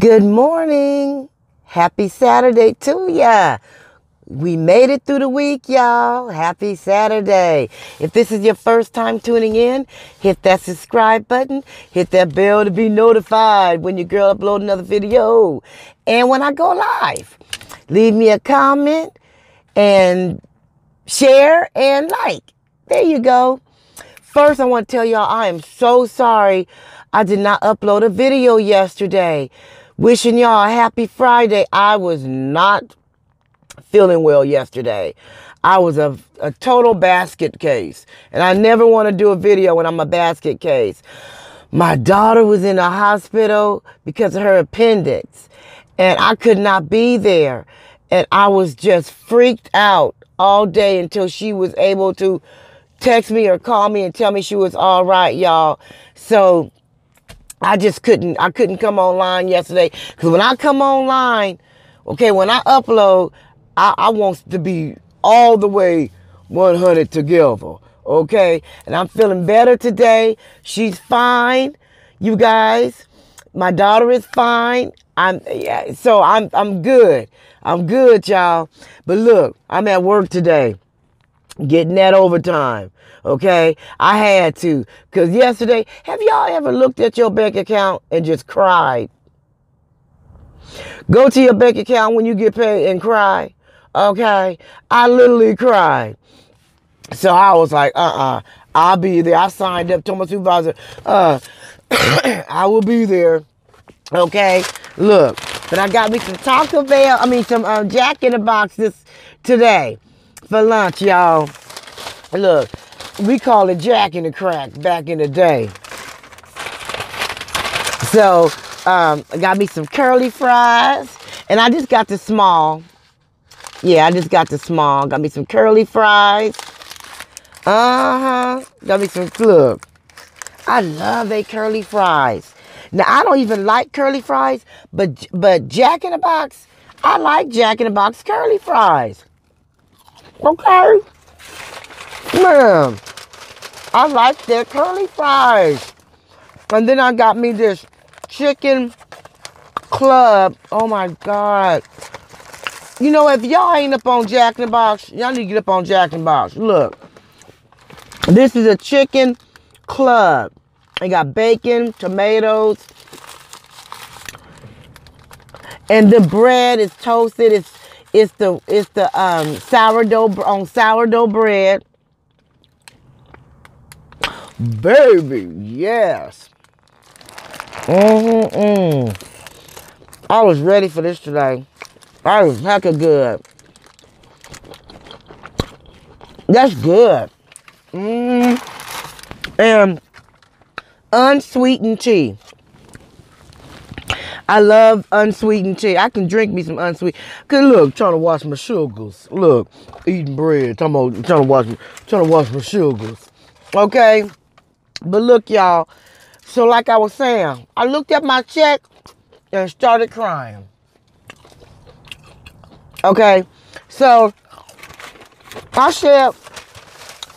Good morning. Happy Saturday to ya. We made it through the week, y'all. Happy Saturday. If this is your first time tuning in, hit that subscribe button. Hit that bell to be notified when your girl upload another video. And when I go live, leave me a comment and share and like. There you go. First, I want to tell y'all I am so sorry I did not upload a video yesterday. Wishing y'all a happy Friday. I was not feeling well yesterday. I was a, a total basket case. And I never want to do a video when I'm a basket case. My daughter was in the hospital because of her appendix. And I could not be there. And I was just freaked out all day until she was able to text me or call me and tell me she was all right, y'all. So I just couldn't, I couldn't come online yesterday. Cause when I come online, okay, when I upload, I, I want to be all the way 100 together. Okay. And I'm feeling better today. She's fine. You guys, my daughter is fine. I'm, yeah, so I'm, I'm good. I'm good, y'all. But look, I'm at work today getting that overtime. Okay, I had to because yesterday, have y'all ever looked at your bank account and just cried? Go to your bank account when you get paid and cry. Okay, I literally cried. So I was like, uh uh-uh, uh, i will be there. I signed up, told my supervisor, uh, I will be there. Okay, look, but I got me some Taco Bell, I mean, some um, Jack in the Box this today for lunch, y'all. Look, we call it Jack in the Crack back in the day. So, um, I got me some curly fries, and I just got the small. Yeah, I just got the small. Got me some curly fries. Uh huh. Got me some look. I love they curly fries. Now I don't even like curly fries, but but Jack in the Box, I like Jack in the Box curly fries. Okay. Man, I like their curly fries. And then I got me this chicken club. Oh my God. You know, if y'all ain't up on Jack in the Box, y'all need to get up on Jack in the Box. Look, this is a chicken club. They got bacon, tomatoes, and the bread is toasted. It's it's the it's the um, sourdough on sourdough bread. Baby, yes. Mm-mm. I was ready for this today. I was hecka good. That's good. Mm. And unsweetened tea. I love unsweetened tea. I can drink me some unsweetened. Cause look, trying to watch my sugars. Look, eating bread. Talking about trying to watch, trying to watch my sugars. Okay. But look, y'all. So like I was saying, I looked at my check and started crying. Okay. So I said,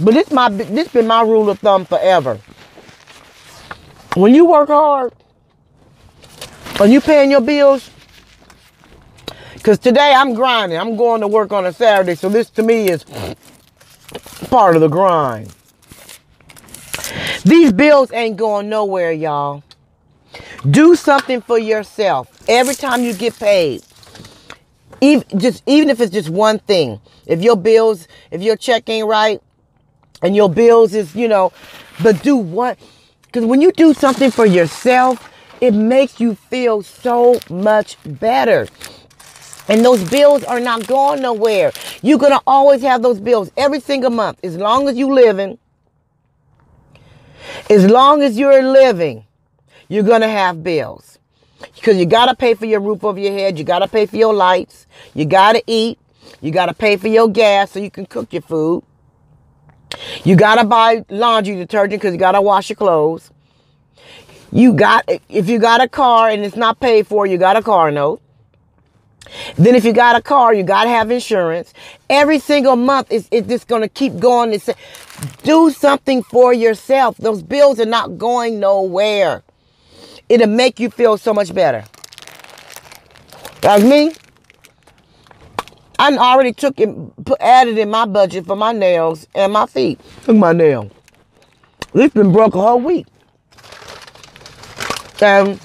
but this my this been my rule of thumb forever. When you work hard and you paying your bills, because today I'm grinding. I'm going to work on a Saturday, so this to me is part of the grind. These bills ain't going nowhere, y'all. Do something for yourself every time you get paid. Even just even if it's just one thing. If your bills, if your check ain't right, and your bills is, you know, but do what? Because when you do something for yourself, it makes you feel so much better. And those bills are not going nowhere. You're to always have those bills every single month. As long as you living, as long as you're living, you're going to have bills. Because you got to pay for your roof over your head. You got to pay for your lights. You got to eat. You got to pay for your gas so you can cook your food. You got to buy laundry detergent because you got to wash your clothes. You got, if you got a car and it's not paid for, you got a car note. Then if you got a car, you got to have insurance. Every single month, it's, it's just going to keep going. It's, do something for yourself. Those bills are not going nowhere. It'll make you feel so much better. Like me, I already took it, added in my budget for my nails and my feet. Look my nail. It's been broke a whole week. And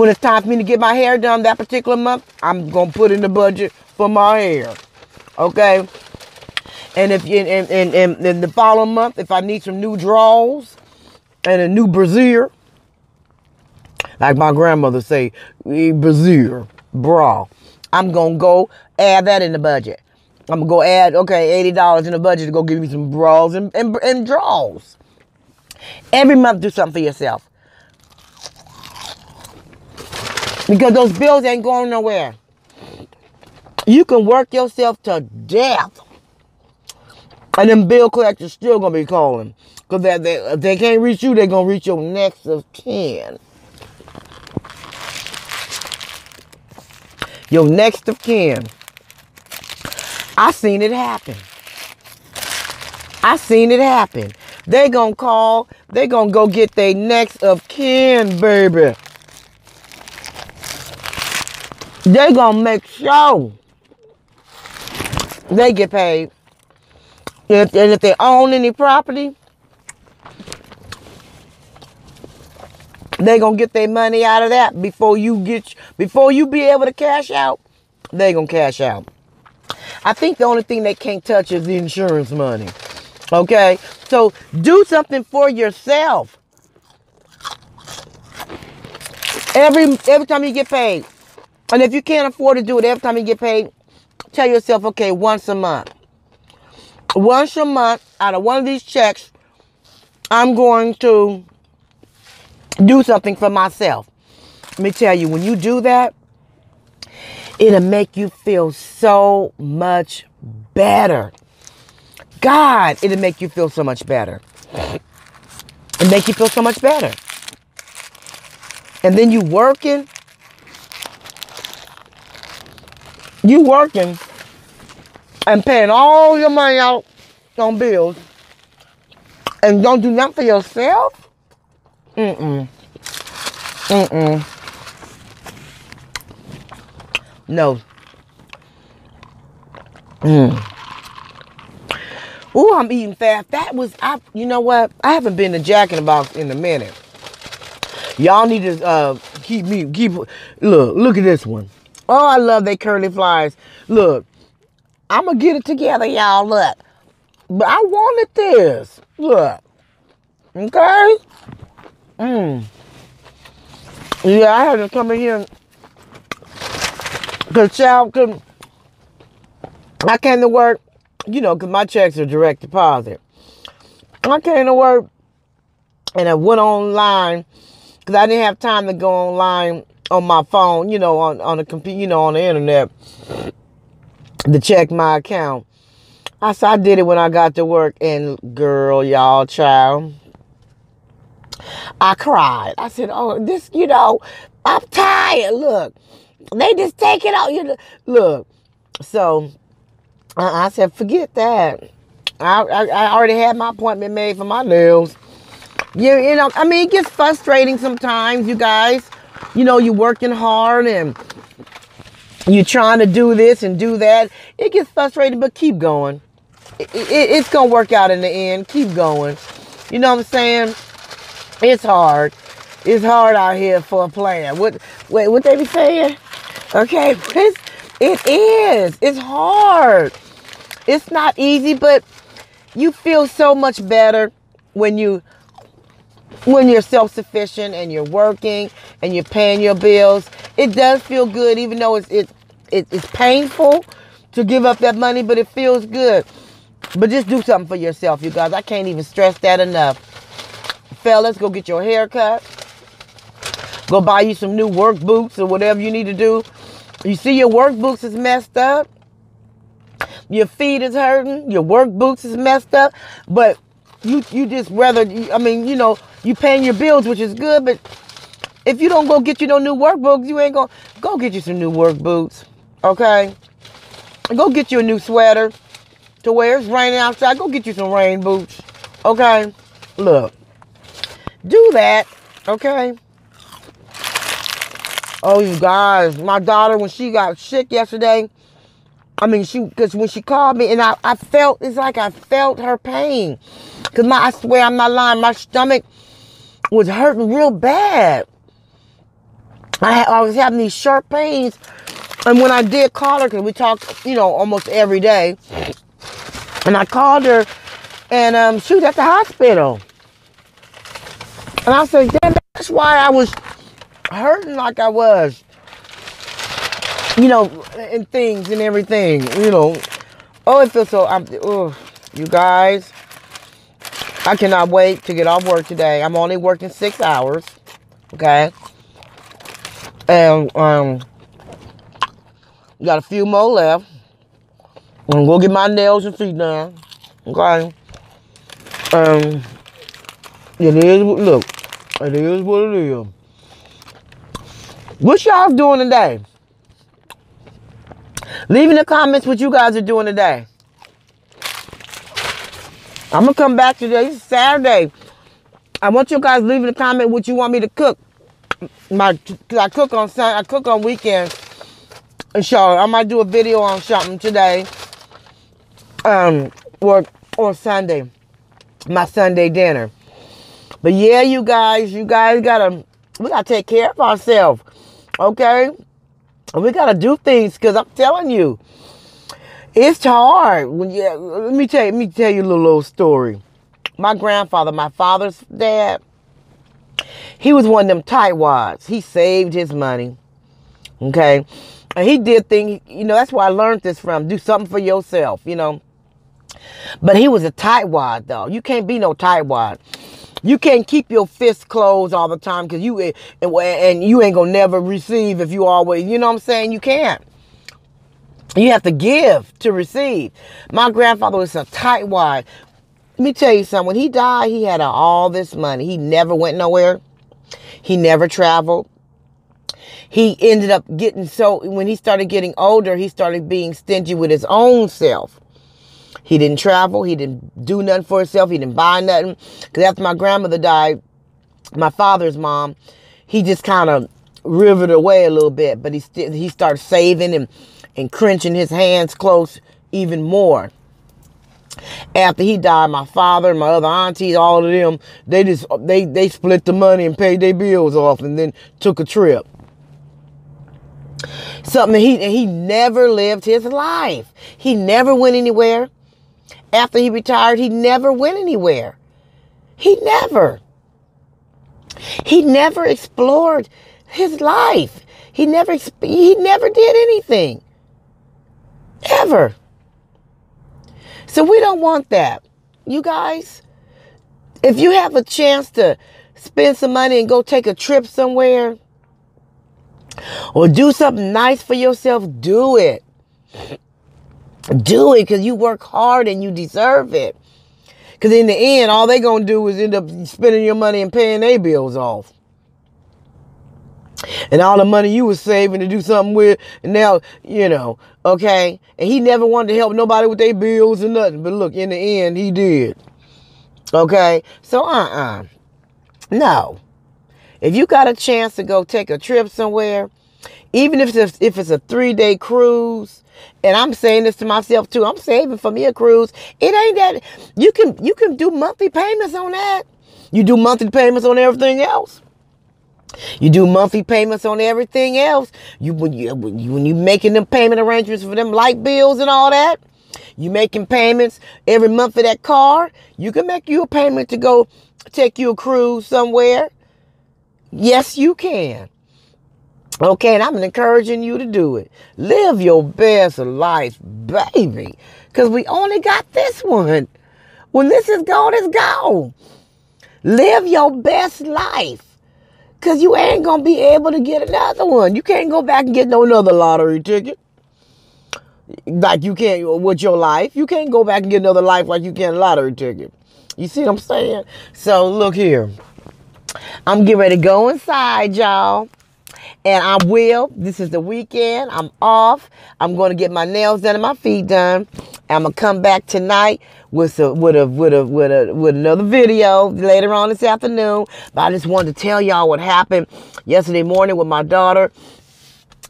when it's time for me to get my hair done that particular month, I'm gonna put in the budget for my hair. Okay. And if in in, in, in the following month, if I need some new draws and a new brassiere, like my grandmother say, brassiere, bra, I'm gonna go add that in the budget. I'm gonna go add, okay, $80 in the budget to go give me some bras and, and, and drawers. Every month, do something for yourself. Because those bills ain't going nowhere. You can work yourself to death. And then bill collectors still gonna be calling. Because they, they, if they can't reach you, they're gonna reach your next of kin. Your next of kin. I seen it happen. I seen it happen. They gonna call. They gonna go get their next of kin, baby. They gonna make sure they get paid. If, and if they own any property, they gonna get their money out of that before you get before you be able to cash out. They gonna cash out. I think the only thing they can't touch is the insurance money. Okay, so do something for yourself. Every every time you get paid, and if you can't afford to do it every time you get paid, tell yourself, okay, once a month. Once a month, out of one of these checks, I'm going to do something for myself. Let me tell you, when you do that, it'll make you feel so much better. God, it'll make you feel so much better. It'll make you feel so much better. And then you working You working and paying all your money out on bills and don't do nothing for yourself? Mm-mm. Mm-mm. No. Mm. Ooh, I'm eating fast. That was I. You know what? I haven't been to Jack in the Box in a minute. Y'all need to uh, keep me keep. Look, look at this one. Oh, I love they curly flies. Look, I'm going to get it together, y'all. Look. But I wanted this. Look. Okay? Mmm. Yeah, I had to come in here because child could I came to work, you know, because my checks are direct deposit. I came to work and I went online because I didn't have time to go online on my phone, you know, on, on the computer, you know, on the internet to check my account. I said I did it when I got to work and girl, y'all, child. I cried. I said, oh, this, you know, I'm tired. Look, they just take it out. You know, look. So uh-uh, I said, forget that. I, I, I already had my appointment made for my nails. You, you know, I mean, it gets frustrating sometimes, you guys you know, you're working hard and you're trying to do this and do that. It gets frustrating, but keep going. It, it, it's going to work out in the end. Keep going. You know what I'm saying? It's hard. It's hard out here for a player. What, wait, what they be saying? Okay, it's, it is. It's hard. It's not easy, but you feel so much better when you when you're self-sufficient and you're working and you're paying your bills it does feel good even though it's it's it's painful to give up that money but it feels good. But just do something for yourself you guys. I can't even stress that enough. Fellas go get your hair cut go buy you some new work boots or whatever you need to do. You see your work boots is messed up. Your feet is hurting. Your work boots is messed up. But you you just rather I mean you know you paying your bills which is good but if you don't go get you no new work boots you ain't gonna go get you some new work boots okay? Go get you a new sweater to wear. It's raining outside. Go get you some rain boots okay? Look do that okay? Oh, you guys, my daughter, when she got sick yesterday, I mean, she, because when she called me and I, I felt, it's like I felt her pain. Because my, I swear I'm not lying, my stomach was hurting real bad. I, I was having these sharp pains. And when I did call her, because we talk, you know, almost every day, and I called her, and um, she was at the hospital. And I said, damn, that's why I was hurting like I was. You know, and things and everything, you know. Oh, it feels so, I'm, oh, you guys. I cannot wait to get off work today. I'm only working six hours. Okay. And um got a few more left. I'm gonna go get my nails and feet done. Okay. Um it is look, it is what it is. What y'all doing today? Leave in the comments what you guys are doing today. I'm gonna come back today. It's Saturday. I want you guys leave in the comment what you want me to cook. My, I cook on Sunday. I cook on weekends. And so I might do a video on something today. Um, or or Sunday, my Sunday dinner. But yeah, you guys, you guys gotta, we gotta take care of ourselves, okay? We gotta do things because I'm telling you, it's hard when you. Let me tell you. Let me tell you a little, little story. My grandfather, my father's dad, he was one of them tightwads. He saved his money. Okay, and he did things. You know, that's where I learned this from. Do something for yourself. You know. But he was a tightwad though. You can't be no tightwad. You can't keep your fists closed all the time because you eh, and, and you ain't gonna never receive if you always. You know what I'm saying? You can't. You have to give to receive. My grandfather was a tightwad. Let me tell you something. When he died, he had all this money. He never went nowhere. He never traveled. He ended up getting so, when he started getting older, he started being stingy with his own self. He didn't travel. He didn't do nothing for himself. He didn't buy nothing. Because after my grandmother died, my father's mom, he just kind of riveted away a little bit. But he, st- he started saving and and clenching his hands close even more. After he died, my father and my other aunties, all of them, they just they they split the money and paid their bills off and then took a trip. Something he he never lived his life. He never went anywhere. After he retired, he never went anywhere. He never. He never explored his life. He never he never did anything. Ever. So we don't want that. You guys, if you have a chance to spend some money and go take a trip somewhere or do something nice for yourself, do it. Do it because you work hard and you deserve it. Because in the end, all they're going to do is end up spending your money and paying their bills off and all the money you was saving to do something with, and now, you know, okay? And he never wanted to help nobody with their bills or nothing. But look, in the end, he did. Okay? So, uh-uh. No. If you got a chance to go take a trip somewhere, even if it's a, if it's a three-day cruise, and I'm saying this to myself too, I'm saving for me a cruise. It ain't that you can you can do monthly payments on that. You do monthly payments on everything else. You do monthly payments on everything else. You when you when you when you making them payment arrangements for them light bills and all that, you making payments every month for that car. You can make you a payment to go take you a cruise somewhere. Yes, you can. Okay, and I'm encouraging you to do it. Live your best life, baby. Because we only got this one. When this is gone, it's gone. Live your best life. Because you ain't going to be able to get another one. You can't go back and get no another lottery ticket. Like you can't with your life. You can't go back and get another life like you can a lottery ticket. You see what I'm saying? So look here. I'm getting ready to go inside, y'all. And I will. This is the weekend. I'm off. I'm going to get my nails done and my feet done. I'm gonna come back tonight with a with a with a with a with another video later on this afternoon. But I just wanted to tell y'all what happened yesterday morning with my daughter.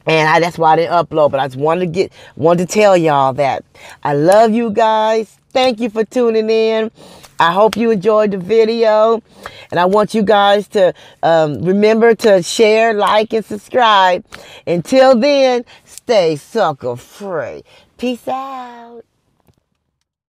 And I, that's why I didn't upload, but I just wanted to get, wanted to tell y'all that I love you guys. Thank you for tuning in. I hope you enjoyed the video. And I want you guys to um, remember to share, like, and subscribe. Until then, stay sucker free. Peace out.